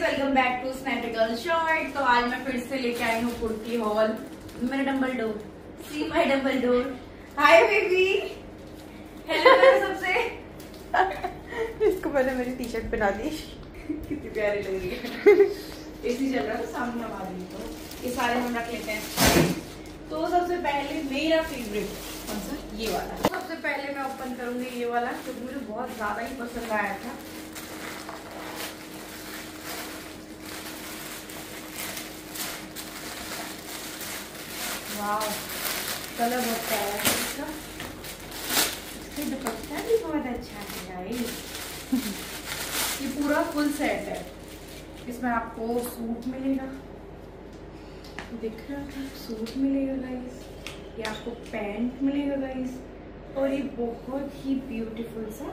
Guys welcome back to स्नैपिकल short तो आज मैं फिर से लेके आई हूँ कुर्ती हॉल। मेरा Dumbledore see my Dumbledore hi baby hello सबसे। इसको मैंने मेरी टी शर्ट पहना दी। कितनी प्यारी लग रही है। एसी चल रहा है सामने हम आ रही तो। ये सारे हम रख लेते हैं। तो सबसे पहले मेरा फेवरेट कौन सा? ये वाला। सबसे पहले मैं ओपन करूँगी ये वाला क्योंकि मुझे बहुत ज़्यादा ही पसंद आया था। वाह कलर बहुत प्यारा है, इसका। इसका दुपट्टा भी बहुत अच्छा है ये पूरा फुल सेट है। इसमें आपको सूट मिलेगा। दिख रहा था सूट मिलेगा गाइस ये आपको पैंट मिलेगा गाइस और ये बहुत ही ब्यूटीफुल सा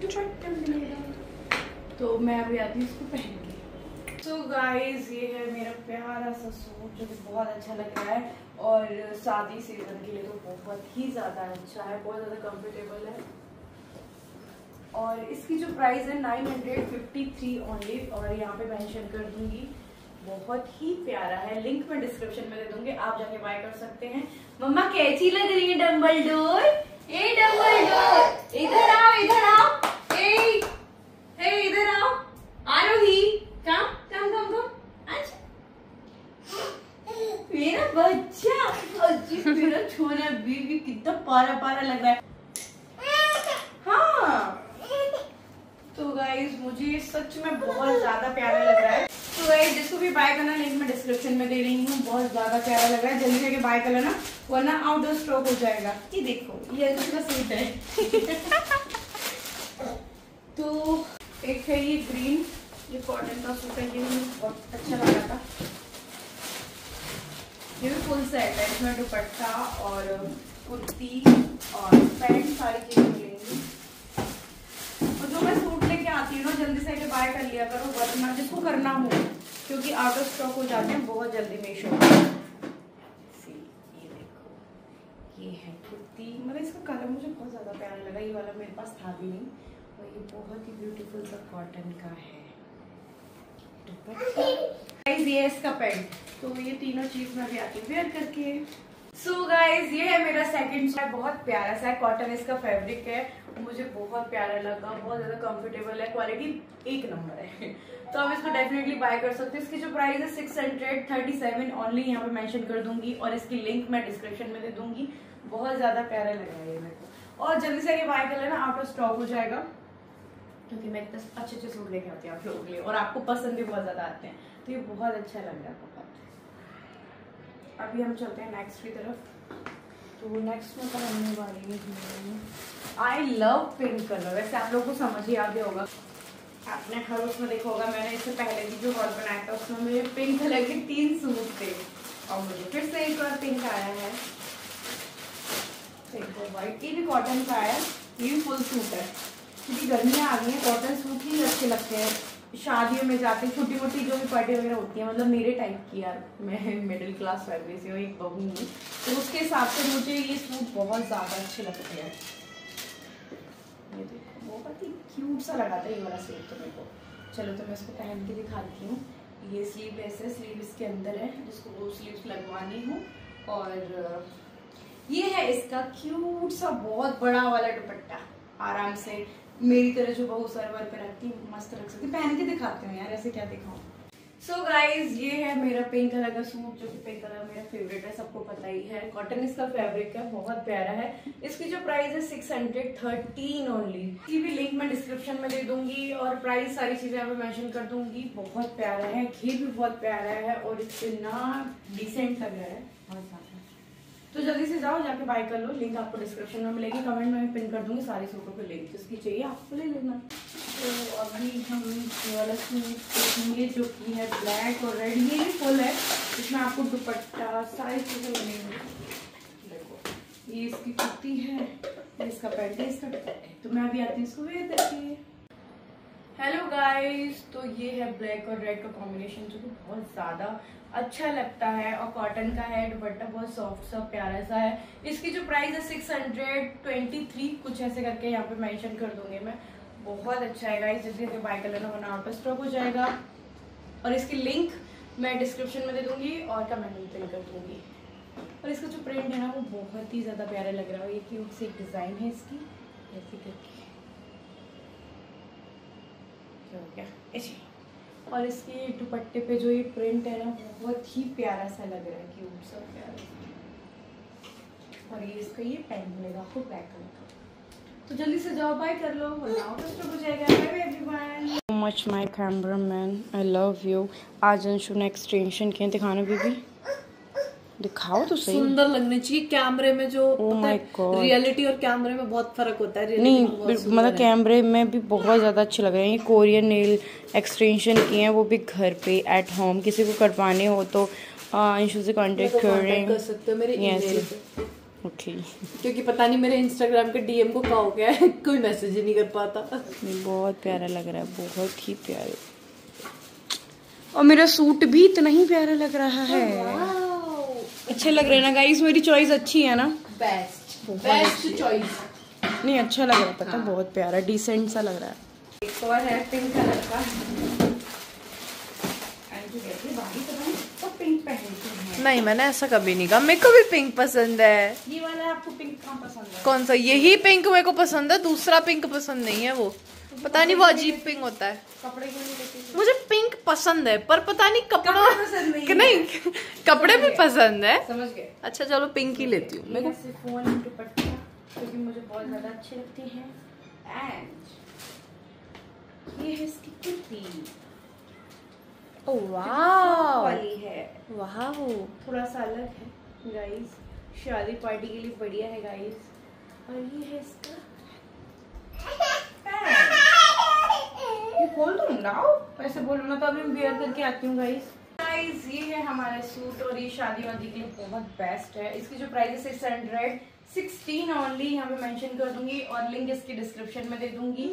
दुपट्टा मिलेगा। तो मैं अभी आती हूँ इसको पहन तो गाइस ये है मेरा प्यारा सा सूट जो कि बहुत अच्छा लग रहा है और शादी सीज़न के लिए तो बहुत ही ज़्यादा अच्छा है, बहुत ज़्यादा कंफर्टेबल है। और इसकी जो प्राइस है nine hundred fifty three only और यहाँ पे मेंशन कर दूँगी, बहुत ही प्यारा है। लिंक मैं डिस्क्रिप्शन में दे दूँगी, आप जाके बाय कर सकते हैं। मम्मा कैची लग रही है डम्बल डोर? ए डम्बल डोर इधर आओ इधर आओ ए हे इधर आओ आरोही कम कम कम कम अच्छा मेरा बच्चा अजी मेरा छोरा बीबी कितना पारा पारा लग रहा है हाँ तो गाइज़ मुझे सच में बहुत ज़्यादा प्यारा लग रहा है। तो गाइज़ जिसको भी बाय करना लिंक मैं डिस्क्रिप्शन में दे रही हूँ। बहुत ज़्यादा प्यारा लग रहा है। जल्दी जल्दी बाय कर लेना, वरना आउट ऑफ़ स्टॉक हो जाएगा। ये देखो, ये दूसरा सूट है। तो एक है ये ग्रीन ये कॉटन का सूट है। ये मुझे बहुत अच्छा लग रहा था। ये भी फुल सेट है। इसमें दुपट्टा और कुर्ती और पैंट सारी चीज़ें मिलेंगी। और जो मैं सूट आती हूँ ना, जल्दी से बाय कर लिया करो वरना जिसको करना हो, क्योंकि आउट ऑफ़ स्टॉक हो जाते हैं, बहुत जल्दी मीशो ये है कुर्ती। मतलब इसका कलर मुझे बहुत ज़्यादा प्यारा लगा, ये वाला मेरे पास था भी नहीं। और ये बहुत ही ब्यूटीफुल सा कॉटन का है। ये इसका पैंट तो ये तीनों चीज़ मैं भी आती वेयर करके। सो so गाइज़ ये है मेरा सेकंड सूट बहुत प्यारा सा है। कॉटन इसका फैब्रिक है। मुझे बहुत प्यारा लगा। बहुत ज़्यादा कंफर्टेबल है। क्वालिटी एक नंबर है। तो आप इसको डेफिनेटली बाय कर सकते हैं। इसकी जो प्राइस है six hundred thirty seven only यहाँ पे मेंशन कर दूँगी। और इसकी लिंक मैं डिस्क्रिप्शन में दे दूँगी। बहुत ज़्यादा प्यारा लगा है ये मेरे को। और जल्दी से ये बाय कर लेना। आउट ऑफ़ स्टॉक हो जाएगा। क्योंकि मैं इतने अच्छे अच्छे सूट लेके आती हूँ आप लोगों के लिए। और आपको पसंद भी बहुत ज़्यादा आते हैं। तो ये बहुत अच्छा लग रहा है अभी हम चलते हैं नेक्स्ट की तरफ़। तो नेक्स्ट में पहनने वाली हूँ आई लव पिंक कलर वैसे आप लोगों को समझ ही आ गया होगा। आपने हर उसमें देखा होगा, मैंने इससे पहले भी जो हॉल बनाया था, उसमें मेरे पिंक कलर के तीन सूट थे। और मुझे फिर से एक बार पिंक आया है। व्हाइट ये भी कॉटन का है। ये भी फुल सूट है। क्योंकि गर्मियाँ आ गई हैं कॉटन सूट ही अच्छे लगते हैं। शादियों में जाते हैं छोटी मोटी जो भी पार्टी वगैरह होती है मतलब मेरे टाइप की यार, मैं मिडिल क्लास फैमिली से हूँ एक बहू हूँ। तो उसके हिसाब से मुझे ये सूट बहुत ज़्यादा अच्छे लगते हैं। ये देखो, बहुत ही क्यूट सा लगा था ये वाला सूट तो मेरे को। चलो तो मैं इसको पहन के दिखाती हूँ। ये स्लीव ऐसे स्लीव इसके अंदर है, जिसको वो स्लीव लगवानी हूँ। और, ये है इसका क्यूट सा, बहुत बड़ा वाला दुपट्टा, आराम से। मेरी तरह जो बहू सरवर पे रखती है, मस्त रख सकती पहन के दिखाते हो यार, ऐसे क्या दिखाऊँ? सो so गाइज़ ये है मेरा पिंक कलर का सूट जो कि पिंक कलर मेरा फेवरेट है, सबको पता ही है। कॉटन इसका फैब्रिक है बहुत प्यारा है। इसकी जो प्राइस है सिक्स हंड्रेड थर्टीन ओनली इसकी भी लिंक मैं डिस्क्रिप्शन में दे दूँगी और प्राइस सारी चीज़ें यहाँ पे मेंशन कर दूँगी। बहुत प्यारा है, घी भी बहुत प्यारा है और इतना डिसेंट लग रहा है। बहुत ज़्यादा। तो जल्दी से जाओ, जाके बाय कर लो। लिंक आपको डिस्क्रिप्शन में मिलेगी। कमेंट में पिन कर दूँगी सारे सूटों के लिंक जिसकी चाहिए आपको ले लेना। तो अभी हम वाला सूट जो कि है ब्लैक और रेड ये भी फुल है। इसमें आपको दुपट्टा, सारी चीज़ें मिलेंगी। देखो, ये इसकी कुर्ती है इसका पैंट है, इसका तो मैं अभी आती हूँ, इसको वेयर करके हेलो गाइस तो ये है ब्लैक और रेड का कॉम्बिनेशन जो कि बहुत ज़्यादा अच्छा लगता है और कॉटन का है, दुपट्टा बहुत सॉफ्ट सा, प्यारा सा है। इसकी जो प्राइस है सिक्स हंड्रेड ट्वेंटी थ्री कुछ ऐसे करके यहाँ पे मेंशन कर दूँगी मैं। बहुत अच्छा है गाइस बाय कर लेना वरना आउट ऑफ़ स्टॉक हो जाएगा। और इसकी लिंक मैं डिस्क्रिप्शन में दे दूँगी और कमेंट में पिन कर दूँगी। और इसका जो प्रिंट है ना, वो बहुत ही ज़्यादा प्यारा लग रहा है। ये क्यूट से डिज़ाइन है इसकी। ऐसे करके। क्या हो गया ऐसे। और इसके दुपट्टे पे जो ये प्रिंट है ना, बहुत ही प्यारा सा लग रहा है क्यूट सा प्यारा और ये इसका ये पेन मिलेगा आपको ब्लैक कलर का। तो जल्दी से जाओ बाय कर लो। ऑफ़ हो जाएगा। Bye bye everyone much my cameraman I love you आज अंशु ने एक्सटेंशन किए दिखाना बीबी दिखाओ तो सही। सुंदर लगने चाहिए। कैमरे में जो Oh रियलिटी और कैमरे में बहुत फ़र्क होता है। नहीं मतलब कैमरे में भी बहुत ज़्यादा अच्छे लग रहे हैं। ये कोरियन नेल एक्सटेंशन किए हैं वो भी घर पे एट होम किसी को करवाने हो तो अंशु से कांटेक्ट कर रहे कर। हैं सकते हो मेरे Yes. ओके क्योंकि पता नहीं मेरे इंस्टाग्राम के डीएम को क्या हो गया है कोई मैसेज ही नहीं कर पाता। बहुत प्यारा लग रहा है बहुत ही प्यारे। और मेरा सूट भी इतना ही प्यारा लग रहा है। अच्छे लग रहे हैं ना गाइस मेरी चॉइस अच्छी है ना? बेस्ट बेस्ट चॉइस नहीं अच्छा लग रहा है पता है बहुत प्यारा डिसेंट सा लग रहा है। एक और है पिंक कलर का। तो पिंक पहनती हैं नहीं मैंने ऐसा कभी नहीं कहा। मेरे को भी पिंक पसंद है। ये वाला आपको पिंक कहाँ पसंद है? कौन सा? यही पिंक मेरे को पसंद है दूसरा पिंक पसंद नहीं है वो। पता नहीं वो अजीब पिंक होता है। कपड़े क्यों नहीं लेती मुझे पिंक पसंद है पर पता नहीं कपड़ा कपड़े कि भी पसंद है? समझ गए। अच्छा चलो पिंक ही लेती हूँ। मेरे से क्योंकि मुझे बहुत ज़्यादा अच्छे लगते हैं। एंड ये है इसकी कुर्ती। को वाह वाली है। वाह थोड़ा सा अलग है गाइस शादी पार्टी के लिए बढ़िया है गाइस और ये है इसका ये खोल दूँ? लाओ ऐसे बोलो ना तो अभी मैं वेयर करके आती हूँ गाइस गाइस ये है हमारा सूट और ये शादी वादी के लिए बहुत बेस्ट है। इसकी जो प्राइस है सिक्स हंड्रेड सिक्सटीन ओनली यहाँ पे मेंशन कर दूँगी और लिंक इसकी डिस्क्रिप्शन में दे दूँगी।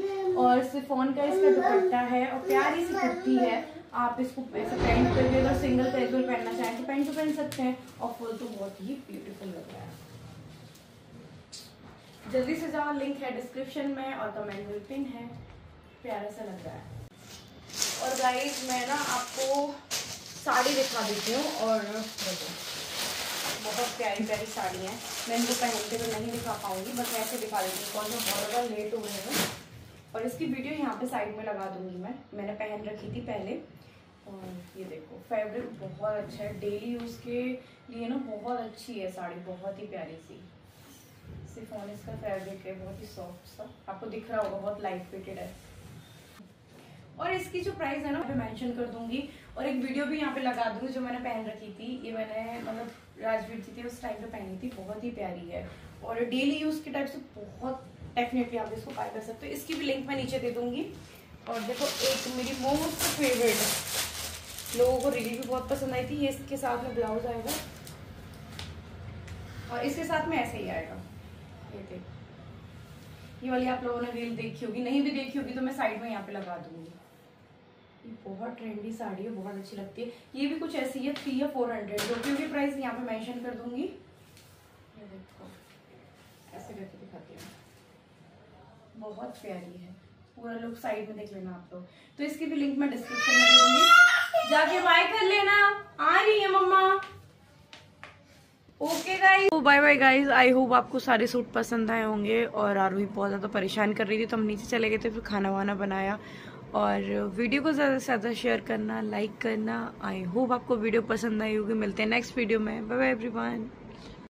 और सिफोन का इसका दुपट्टा है और प्यारी सी कुर्ती है। आप इसको ऐसे पेंट करके अगर सिंगल कैजुअल पहनना चाहें तो पेंट तो पहन सकते हैं और फुल तो बहुत ही ब्यूटीफुल लग रहा है। जल्दी से जाओ लिंक है डिस्क्रिप्शन में और कमेंट में पिन है। प्यारा सा लग रहा है। और गाइस मैं ना आपको साड़ी दिखा देती हूँ और बहुत प्यारी प्यारी साड़ी है। मैं इनको पहनते हुए नहीं दिखा पाऊँगी, बस ऐसे दिखा देती हूँ। कौन बहुत ज़्यादा लेट हो गए हैं। और इसकी वीडियो यहाँ पे साइड में लगा दूँगी मैं। मैंने पहन रखी थी पहले। और ये देखो फैब्रिक बहुत अच्छा है। डेली यूज़ के लिए ना बहुत अच्छी है साड़ी, बहुत ही प्यारी सी। सिफोन इसका फैब्रिक है, बहुत ही सॉफ्ट सा। आपको दिख रहा होगा, बहुत लाइट वेटेड है। इसकी जो प्राइस है ना, मैं मेंशन कर दूँगी। और एक वीडियो भी यहाँ पे लगा दूँगी जो मैंने पहन रखी थी। ये मैंने मतलब राजवीर जी थी, उस टाइम पे पहनी थी। बहुत ही प्यारी है। और डेली यूज़ के टाइप से बहुत डेफिनेटली आप इसको बाय कर सकते हो। इसकी भी लिंक मैं नीचे दे दूँगी। और देखो, एक मेरी मोस्ट फेवरेट लोगों को रील भी बहुत पसंद आई थी। ये इसके साथ में ब्लाउज आएगा। और इसके साथ में ऐसे ही आएगा। ये वाली आप लोगों ने रील देखी होगी। नहीं भी देखी होगी तो मैं साइड में यहाँ पे लगा दूँगी। बहुत ट्रेंडी साड़ी है, बहुत अच्छी लगती है। ये भी कुछ ऐसी है थ्री या फोर हंड्रेड जो कि प्राइस यहाँ पे मेंशन कर दूँगी। ये देखो, ऐसे करके दिखाती हूँ। बहुत प्यारी है। पूरा लुक साइड में देख लेना आप लोग। तो इसकी भी लिंक मैं डिस्क्रिप्शन में दूँगी। जाके बाय कर लेना। आ रही है मम्मा। Okay guys bye bye guys I hope आपको सारे सूट पसंद आए होंगे और आरोही बहुत ज़्यादा परेशान कर रही थी तो हम नीचे चले गए थे, फिर खाना वाना बनाया। और वीडियो को ज़्यादा से ज़्यादा शेयर करना लाइक करना। आई होप आपको वीडियो पसंद आई होगी। मिलते हैं नेक्स्ट वीडियो में। Bye bye everyone